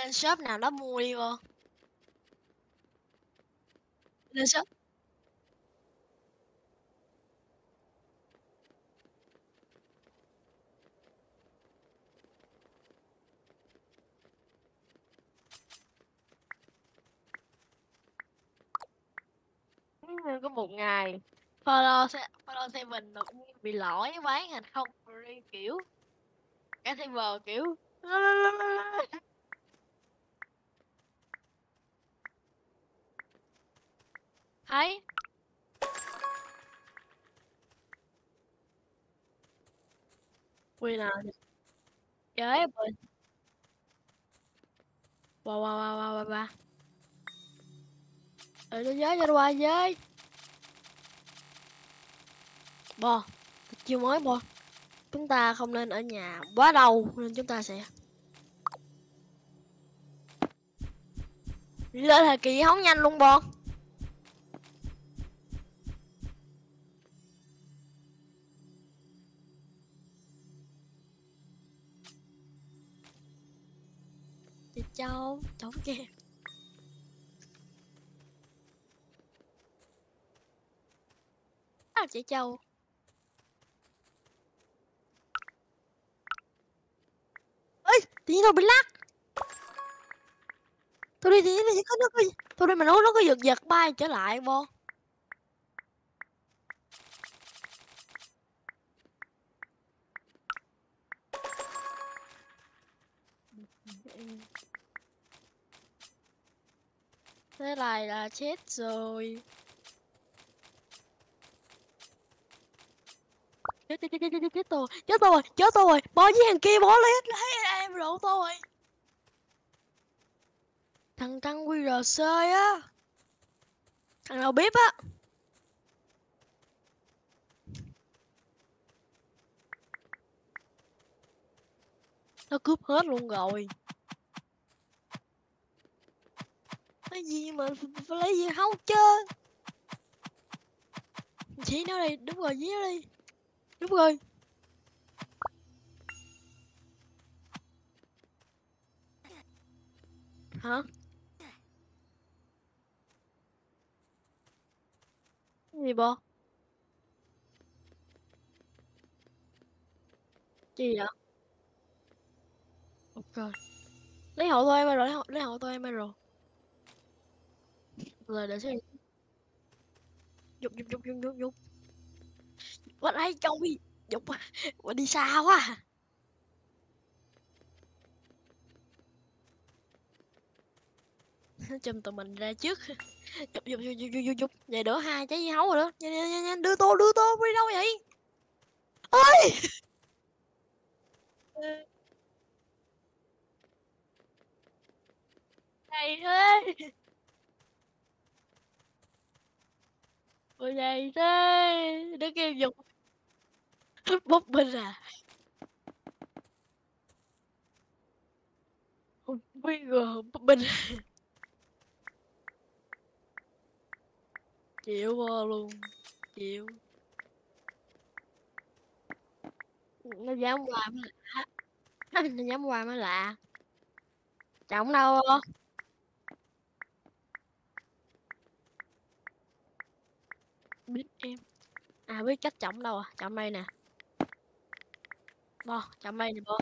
lên shop nào đó mua đi vô. Lên shop. Có một ngày. Follow se- follow seven đột nhiên bị lỗi bán thành không free kiểu. Cái server kiểu thấy quy nào chơi bơi wow wow wow wow wow wow. Ờ, nó giới cho qua giới. Bò Chiều mới bò Chúng ta không nên ở nhà quá lâu Nên chúng ta sẽ Lên thời kỳ hóng nhanh luôn bò Châu Cháu kìa À chị Châu. Ơi tự nhiên tôi bị lắc tôi đi, tự nhiên có nó có tôi đi mà nó nó có giật giật bay trở lại không thế này là chết rồi. Chết chết chết chết chết chết tôi. Chết tôi rồi chết tôi. Rồi bó với thằng kia bó lấy lấy em rượu tôi. Thằng trăng qrc á. Thằng nào bếp á? Nó cướp hết luôn rồi. Cái gì mà lấy gì không chứ? Chỉ nó đi đúng rồi dí nó đi. Đúng rồi hả? Cái gì bộ gì vậy? Ok. Lấy hộ tôi em rồi lấy hộ, lấy hộ tôi em rồi rồi, để xem. Dục dục dục dục dục dục qua đây châu đi. Dục qua đi xa quá. Chùm tụi mình ra trước. Dục dục dục dục dục dục Vậy về đỡ hai trái dưa hấu rồi đó. Nhanh nhanh nhanh đưa tô đưa tô. Đi đâu vậy? Ơi này thế ôi này thế. Đứa kêu dục bốc bình à. Không biết rồi bốc bình chịu vô luôn, chịu. Nó dám qua mới lạ. Nó dám qua mới lạ. Trọng đâu? không biết em. À biết cách chậm đâu à? Chậm đây nè. Bo chậm đây nè, bo.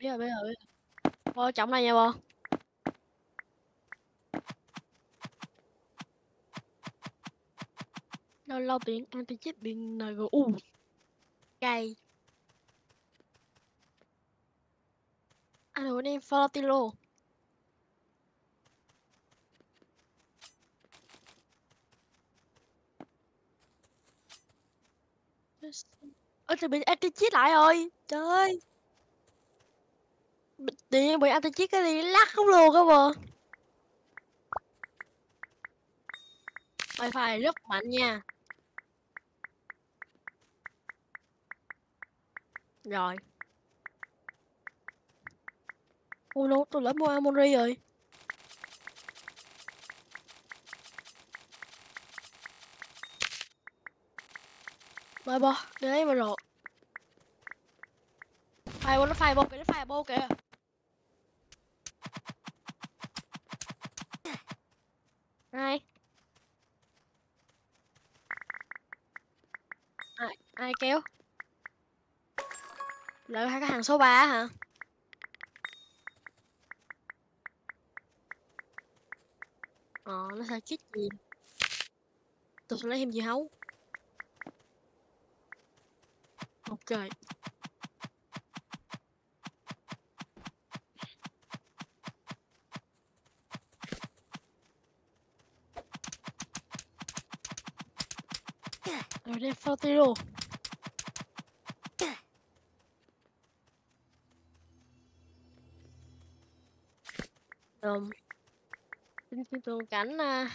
Biết rồi biết rồi biết rồi. Bo chậm đây nha, bo. Lâu lâu tiếng anti biển điện NGU cay. Anh muốn em Flotilo ơ thì bị anti cheat lại rồi. Trời ơi. Bị- tự nhiên bị anti cheat cái đi, lắc không luôn á bờ wifi rất mạnh nha. Rồi. Ôi nó tôi lỡ mua Amori rồi. Mời bò, để đấy mà rồi Fireball, bô, nó fireball, bô kìa, nó phai kìa. Ai? Ai, ai kéo? Lại hai cái hàng số 3 hả? Ờ nó sẽ chết gì tôi sẽ lấy thêm gì hấu? Ok. Rồi đem phao tiêu rồi. Xin xin tường cảnh à,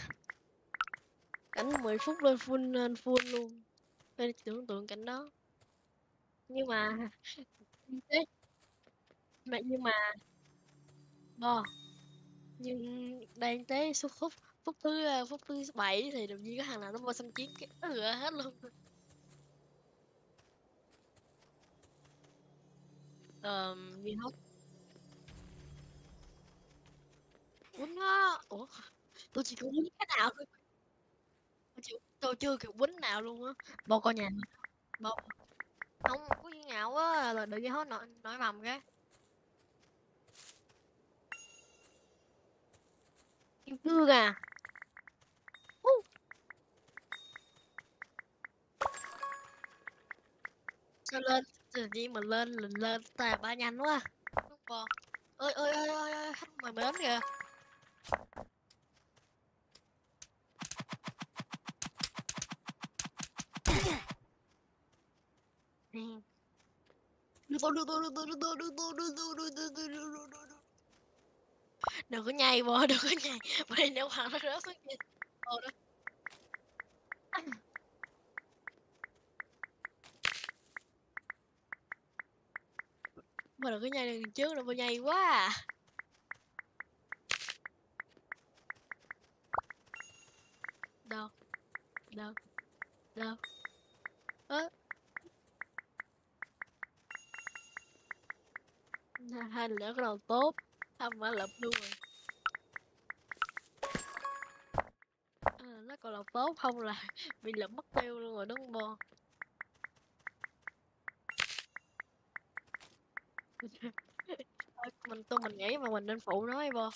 cảnh 10 phút lên full lên full luôn. Tôi tưởng tượng cảnh đó nhưng mà mẹ mà nhưng mà bo nhưng đang tới số phút phút thứ ờ, phút thứ bảy thì đột nhiên có thằng nào nó vô xâm chiếm cái nó rửa hết luôn. Ờ như hốc quýnh á ủa? Tôi chỉ có quýnh cái nào thôi. Tôi chưa, tôi chưa kịp quýnh nào luôn á. Bo coi nhà bo không có gì ngạo quá là đợi gì hết, nói nói mầm cái. Kim cương à? Uh. sao lên, tự nhiên mà lên lên lên tài ba nhanh quá. Đúng ơi ơi ơi ơi ơi khách mời mến kìa. Đừng có nhảy bò, đừng có nhảy. Vậy nếu hoàng nó rớt xuống kia. Ồ đó Mà đừng có nhảy đằng trước là mà nhảy quá. À Đâu Đâu Đâu hai lỡ là tốt. Không phải lập luôn rồi à, nó còn là tốt không là bị lập mất tiêu luôn rồi đúng không bo? Mình tôi mình nghĩ mà mình nên phụ nó hay bo.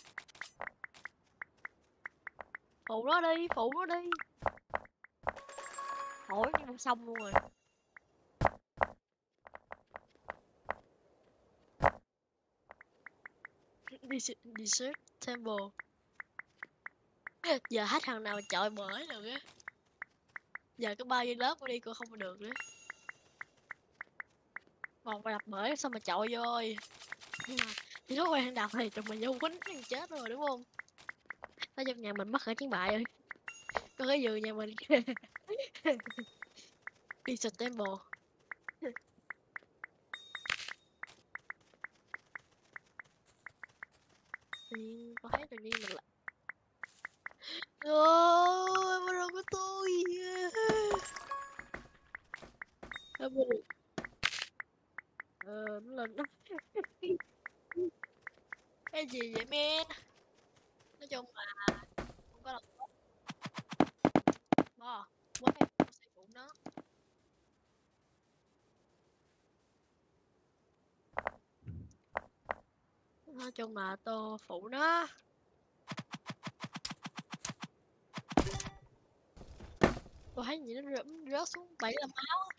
Phụ nó đi phụ nó đi. Hỏi nhưng không xong luôn rồi. Dessert table Giờ hết thằng nào chọi bởi được á. Giờ có bao nhiêu lớp mà đi, cô không được nữa. Còn mà đập bởi sao mà chọi vô ơi. Nhưng mà chỉ có quen đập thì tụi mình vô quýnh thằng chết rồi, đúng không? Nói trong nhà mình mất cả chiến bại rồi. Có cái giường nhà mình. Desert table nhiên có thấy tự nhiên mình lại. Ôi mà đâu có tôi. À, buồn ờ nó lên nó cái gì vậy men nói chung là không có lòng tốt bo bố em xây phụ nó nói chung mà tô phụ nó. Tôi thấy gì nó rớt, rớt xuống bảy là máu.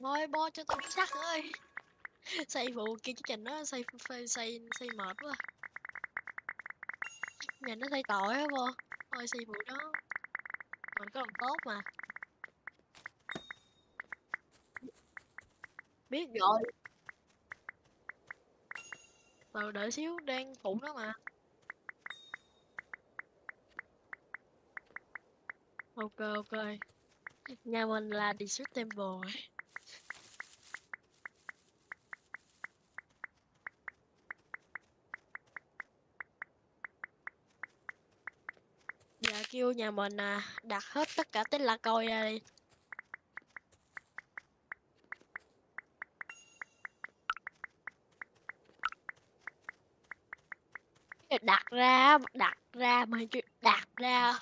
Thôi bo cho tôi biến sắc ơi xây vụ kia chứ chành nó xây xây xây xây mệt quá. Nhìn nó xây tội á bo. Thôi xây vụ đó. Mình có lòng tốt mà. Biết rồi. Từ đợi xíu đang phụ nó mà. Ok ok. Nhà mình là district temple dạ kêu nhà mình à, đặt hết tất cả tên là coi ra đi. đặt ra đặt ra, mà đặt ra.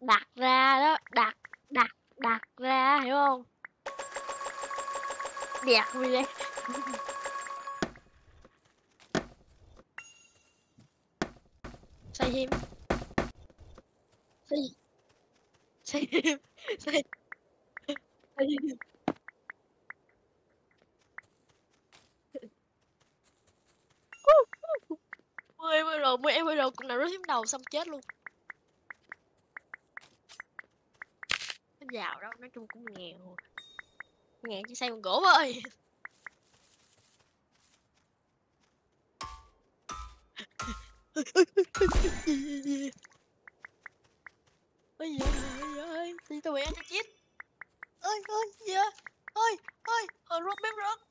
Đặt ra đó, đặt đặt đặt ra, hiểu không? Đẹp gì vậy. Xây him xây xây him xây say mười em rồi 10 em rồi cũng nào rớt xuống đầu xong chết luôn. Nó giàu đâu nói chung cũng nghèo. Nghèo chỉ xây bằng gỗ thôi. Ôi giời ơi ơi thì tôi bị anh chết ơi ơi giời ơi ơi ở rốt bếp rớt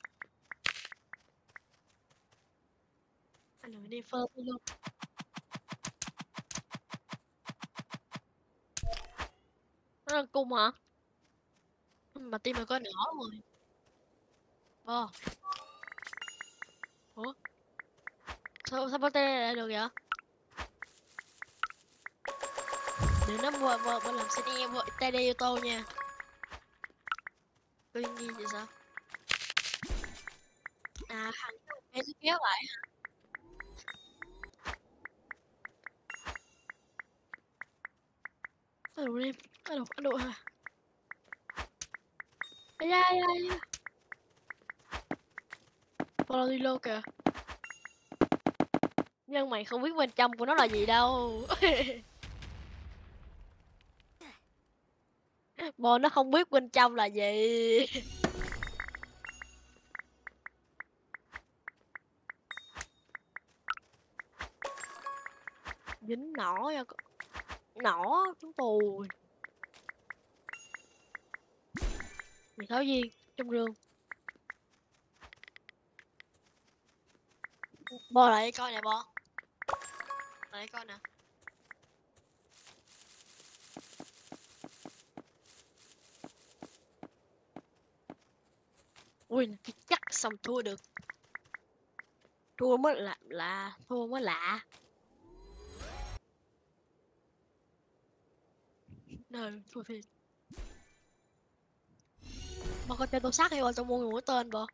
anh đừng đi phơ tôi luôn. Nó là cung hả? Mà tim mày có nỏ rồi. Ờ ủa? Sao sao bắt tay lại được vậy? Để nó vợ vợ vợ làm xe đi vợ tay ô tô nha. Tuy nhiên vậy sao? À em sẽ kéo lại hả Alo em, alo, alo hả? Ây da, ây da, ây da. Follow đi lô kìa. Nhưng mày không biết bên trong của nó là gì đâu. Bò nó không biết bên trong là gì. Dính nỏ nha nỏ chúng tù mày tháo gì trong rương bo lại coi nè, bo. Lại coi nè. Ui, chắc xong thua được. Thua mới lạ là, thua mới lạ. No, thua thiệt. Mà có tên tôi sát hay mà tôi mua người tên bò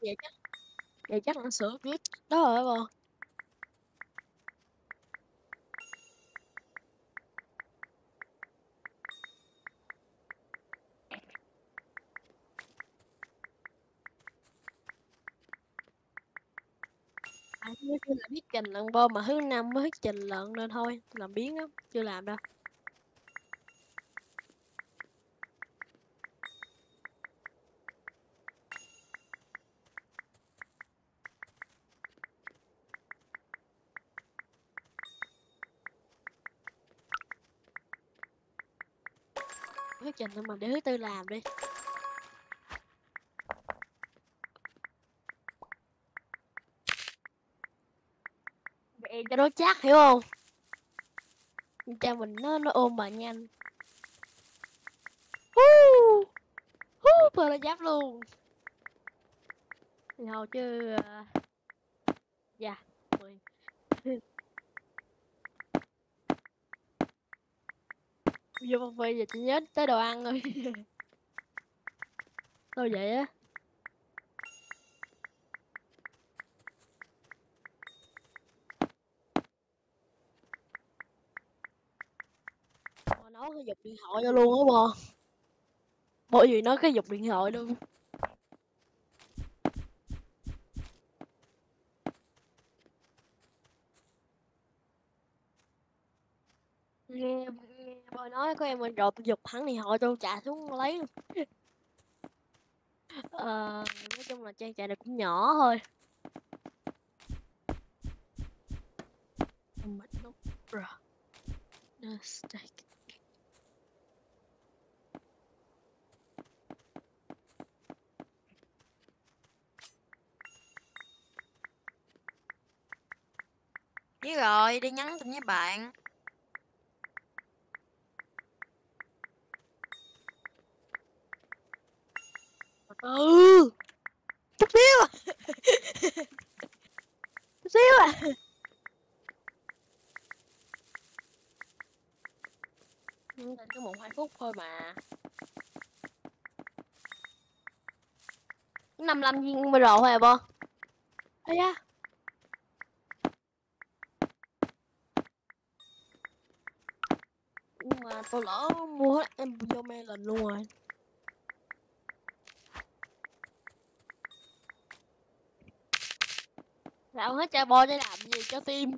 Vậy chắc Vậy chắc là sửa biết. Đó rồi bò chứ là biết trình lận bom mà thứ năm mới hết trình lận nên thôi, làm biến lắm chưa làm đâu. Thuyết trình thôi mà để thứ tư làm đi. Em cho nó chắc, hiểu không? Cha mình nó nó ôm bà nhanh. Hú! Hú, vừa là giáp luôn. Ngầu hồi chứ dạ mười. Vô phòng phê giờ chỉ nhớ tới đồ ăn thôi đâu vậy á Mà nó cái giật điện thoại cho luôn á, bò. Bởi vì nó cái dục điện thoại luôn. Nghe nghe bò nói có em mình rồi tôi giật hắn điện thoại tôi chạy xuống lấy luôn. Ờ nói chung là trang trại này cũng nhỏ thôi. Mình nó bro mistake Biết rồi, đi nhắn tin với bạn. ừ. Chút xíu à. Chút xíu à. Ừ, có một hai phút thôi mà. Năm năm viên mới rồi hả bơ ây da nhưng mà tôi lỡ mua hết em vô mê lần luôn rồi. Sao hết cha bo để làm gì cho tim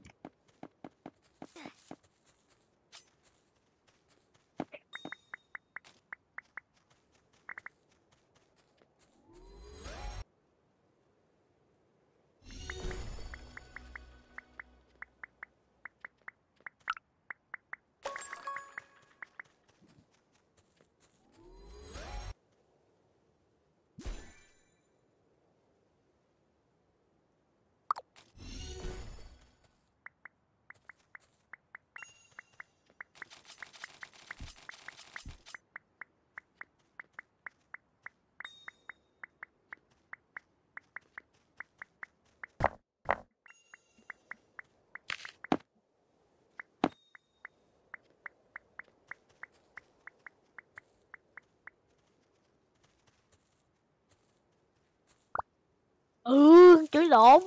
Ừ, chửi lộn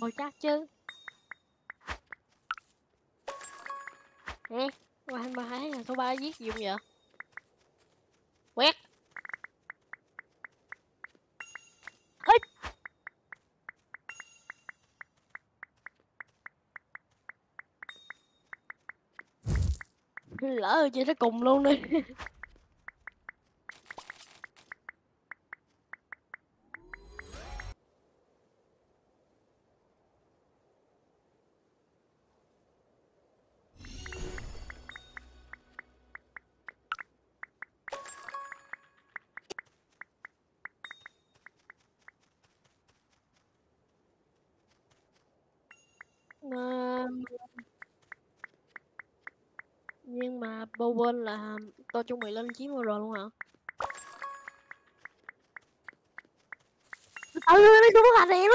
Ngồi chắc chứ Nè, mà hai mà thấy là số 3 giết gì không vậy? Chơi chị nó cùng luôn đi. nhưng mà Bowen là tôi chuẩn bị lên chiến rồi luôn hả? Ừ, nó cũng hành em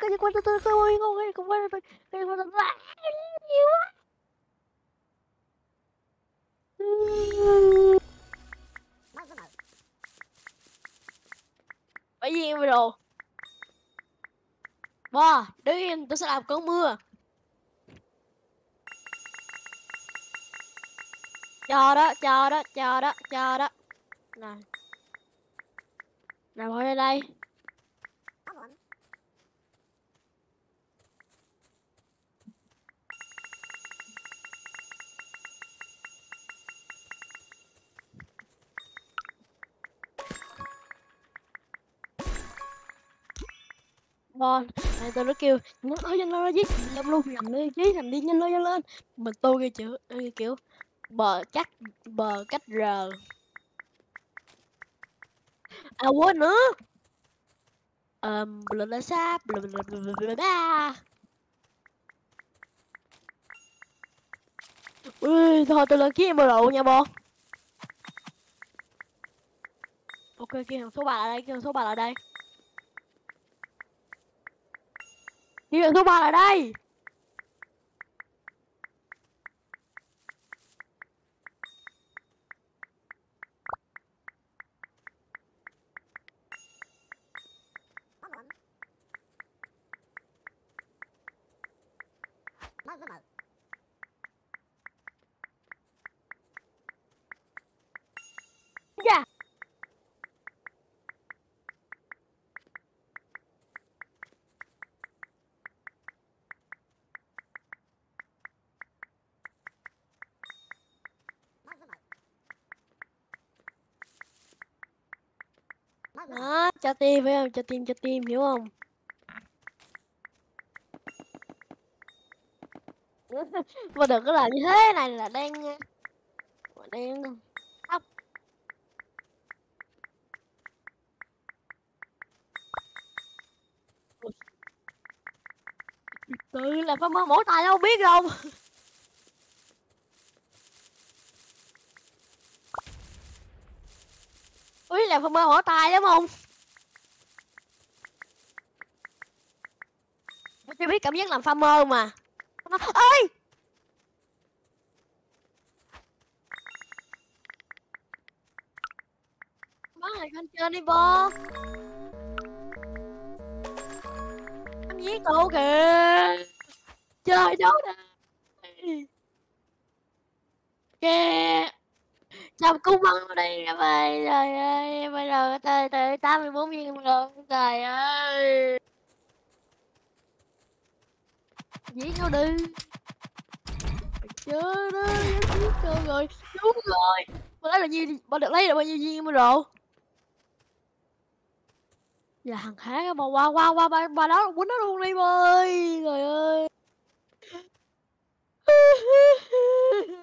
Cái gì quan tôi tôi tôi không cái cũng quan tôi cái quan tôi nhiều quá bởi vì em rồi Bò, đứng yên, tôi sẽ làm cơn mưa Cho đó, cho đó, cho đó, cho đó. Này Nào ngồi đây đây. Bon, này tôi nó kêu nhanh lên nhanh lên giết lâm luôn nhầm đi chí thành đi nhanh lên nhanh lên mình tôi kia chữ ê, kiểu bờ cách bờ cách r. À quên nữa. Um, bla bla sa bla bla bla bla bla bla ui thôi tôi lên kiếm bờ độ nha bon ok kêu số ba là đây kêu số ba là đây. Kêu số ba là đây dạ đó, cho tim, phải không? Cho tim cho tim, hiểu không? Mà đừng có làm như thế này là đang ờ, đang khóc. Từ là phải mơ mổ tay đâu biết đâu. Úi phải mơ mổ tài lắm không? Tôi chưa biết cảm giác làm farmer mà. Ơi má này con chơi đi bo anh giết tôi kìa. Chơi đâu đây? Kìa sao cung bắn vào đây em ơi trời ơi bây giờ tới tới tám mươi bốn viên rồi trời ơi. Giết nó đi. Chưa đó, em giết rồi rồi Đúng rồi. Mà lấy là nhiêu Mà được lấy là bao nhiêu viên mà rồi Giờ thằng khác mà qua qua qua ba, ba đó quýnh nó luôn đi ơi Trời ơi.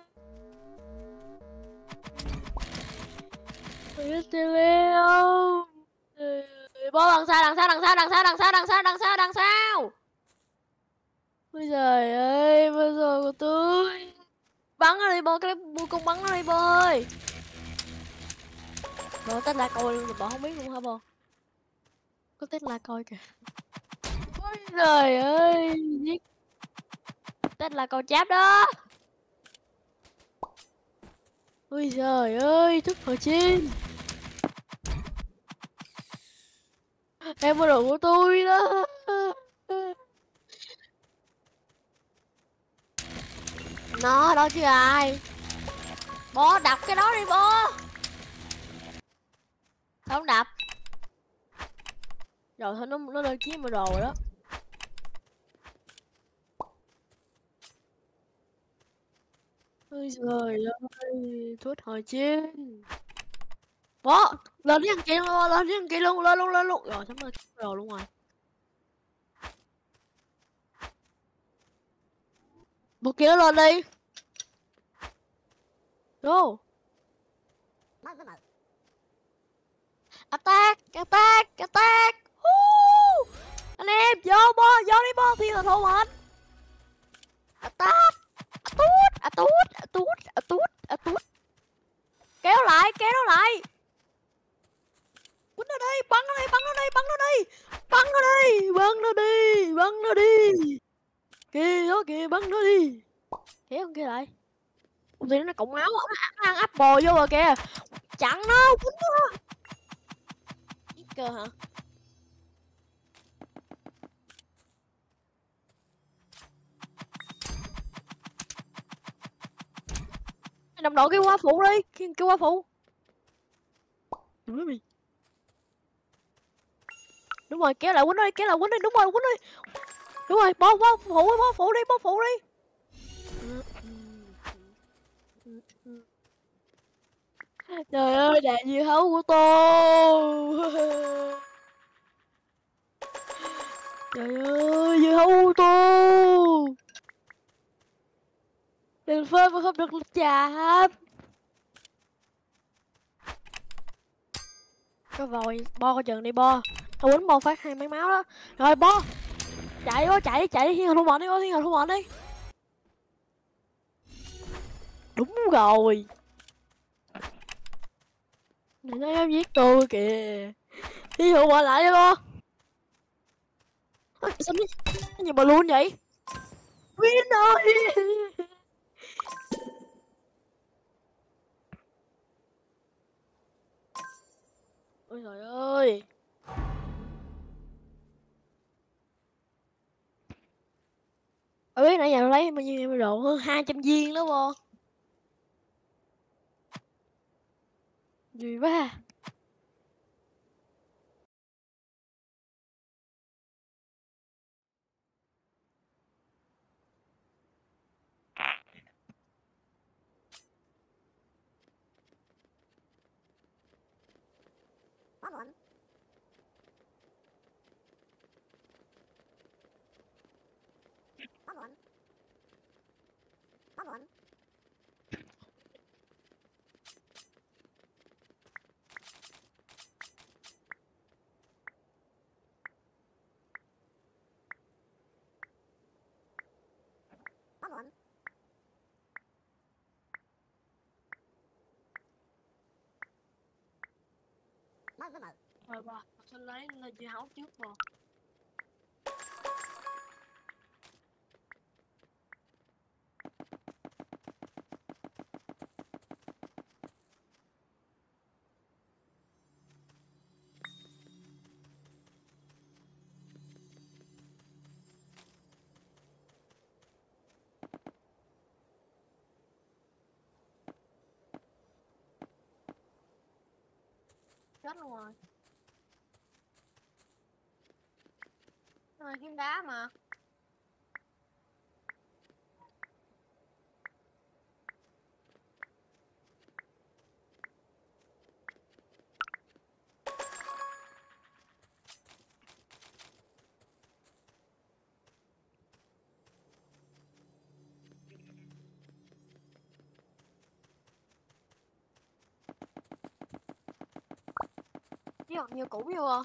TV đằng sau đằng sau đằng sau đằng sau đằng sau đằng sau đằng sau đằng sau. bây giờ ơi, bây giờ của tôi. Bắn nó đi bo cái bu con bắn nó đi bo ơi. Bố tết la coi luôn rồi, bố không biết luôn hả bố? Có tết la coi kìa. bây giờ ơi, giết. Tết la coi cháp đó. Ôi trời ơi, thức phở chim Em mua đồ của tôi đó. Nó đó chứ ai? Bố đập cái đó đi bố. Không đập. Rồi thôi nó nó lên kiếm mua đồ rồi đó. Ôi trời ơi thuốc hỏi chiến Bó, lên đi thằng kia luôn lên đi thằng kia luôn lên luôn lên luôn rồi sắp ơi rồi luôn rồi. Một kia lên đi. Go. Attack Attack Attack. Woo! Anh em vô bo vô đi bo thiên là thua mình Attack. À, tút à, tút à, tút tút. Kéo lại, kéo nó lại. Quýnh nó đi bắn nó đi bắn nó đi bắn nó đi bắn nó đi bắn nó đi bắn nó đi. Kìa đó kìa, bắn nó đi. Kéo con kia lại. Con thì nó cộng máu, nó ăn apple vô rồi kìa. Chặn nó quýnh nó. Giết cơ hả? Đồng đội kêu qua phụ đi kêu qua phụ đúng rồi kéo lại quýnh đi kéo lại quýnh đi đúng rồi quýnh đi đúng rồi bó bó phụ bó phụ đi bó phụ đi. Trời ơi đàn dưa hấu của tôi. Trời ơi dưa hấu của tôi đừng phơi mà không được chạm. Có vòi, bo coi chừng đi, bo. Tao quýnh bo phát hai mấy máu đó. Rồi, bo. Chạy bo, chạy chạy thiên hồn thu mệnh đi, bo, thiên hồn thu mệnh đi. Đúng rồi. Này, nó dám giết tôi kìa. Thiên hồn mệnh lại đi, bo. Sao nó cái mà luôn vậy? Win ơi. Ôi trời ơi. Bà biết nãy giờ nó lấy bao nhiêu em đồ? Hơn 200 viên đó vô Gì quá. Lấy lên chị hấu trước bà. Chết luôn rồi. Người kiếm đá mà. nhiều học nhiều cũ vô à?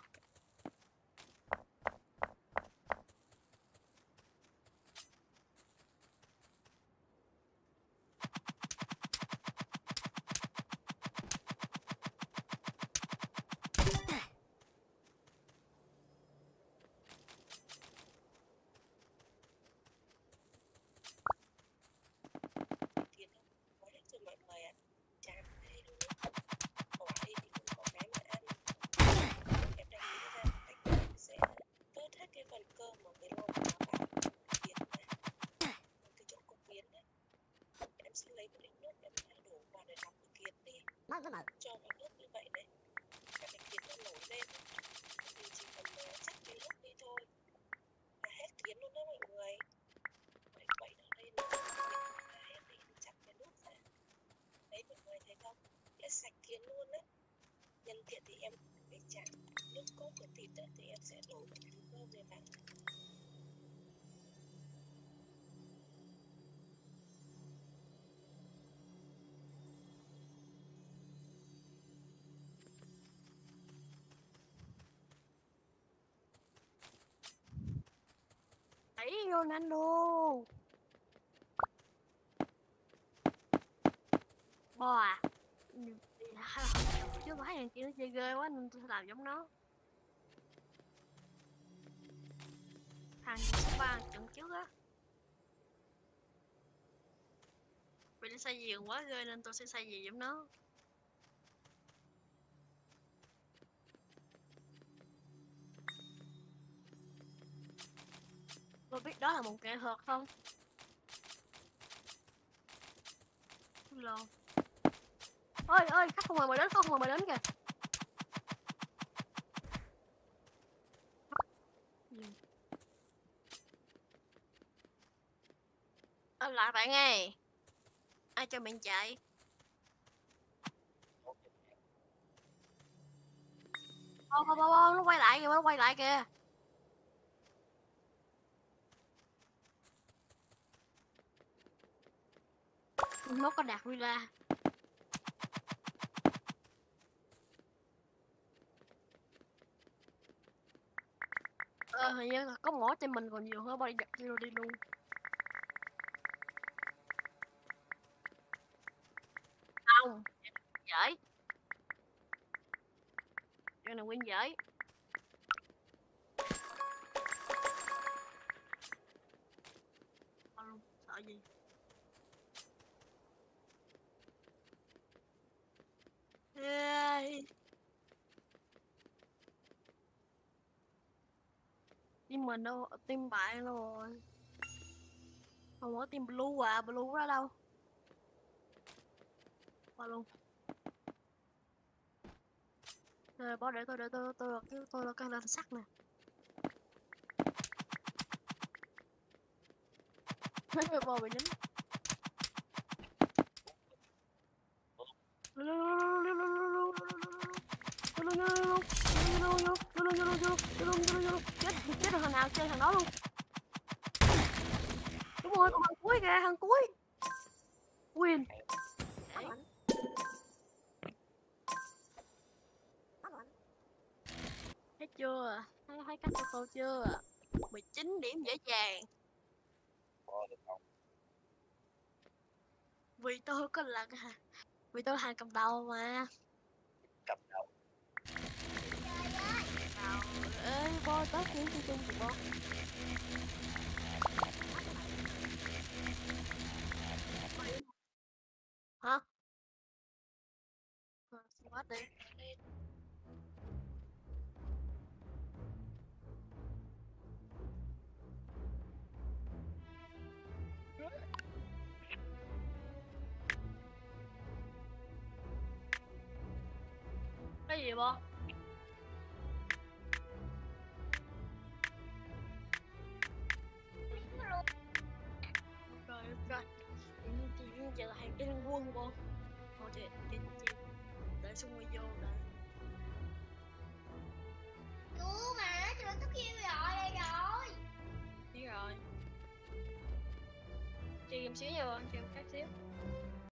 Thiệt không? Có hết rồi mọi người ạ. Chán thế luôn á. Ở đây thì cũng có cái mà ăn. Em đang nghĩ ra cách mình sẽ tước hết cái phần cơm ở cái lon nó vào biến ra. Một cái chỗ cục biến đấy. Em sẽ lấy một ít nước em đã đổ vào để lọc cái kiệt Vâng, đi. Cho vào nước như vậy đấy. Cả cái kiệt nó nổi lên. Thì chỉ cần ờ, chắc cái nước đi thôi. Là hết kiến luôn đó mọi người. Vậy vậy ở đây là hết đi chặt cái nước ra đấy mọi người thấy không sẽ sạch kiến luôn đấy nhân tiện thì em để chặt nước cốt của thịt đó, thì em sẽ đổ vào thứ cơm này vào Đẩy Ronaldo. Ờ, Bò à? Chứ phải thằng kia nó chơi ghê quá nên tôi sẽ làm giống nó. Thằng số ba trận trước á. Vì nó xây gì quá ghê nên tôi sẽ xây gì giống nó. Tôi biết đó là một nghệ thuật không? Lô. Ơi ơi, khách không mời mời đến, không mời mời đến kìa. Gì? Lại bạn ơi. Ai cho mình chạy? Ô, ô, ô, ô, nó quay lại kìa, nó quay lại kìa. Mốt có đạt villa. Ờ hình như là có mỏ trên mình còn nhiều hơn bao giật đi luôn không dễ cái này nguyên dễ Ờ, sợ gì Ê. Team mình đâu, team bạn rồi. Không có team blue à, blue ra đâu. Qua luôn. Rồi, bỏ để tôi, để tôi, tôi là tôi là cái lên sắt nè. Mấy người bò bị dính chết chết được thằng nào chơi thằng đó luôn. Đúng rồi, còn thằng cuối kìa, thằng cuối. Win thấy chưa? Thấy thấy cách của tôi chưa? 19 điểm dễ dàng. Vì tôi có là vì tôi hàng cầm đầu mà. Cầm đầu ơi bo tóc kiếm chung chung của bo. Hả? Ờ, bắt đi. Cái gì bo? Quân bo thôi chị chị chị để xong rồi vô đã. Cứu mà cho nó thức kêu rồi đây rồi. Biết rồi. Chị em xíu bo chị em khác xíu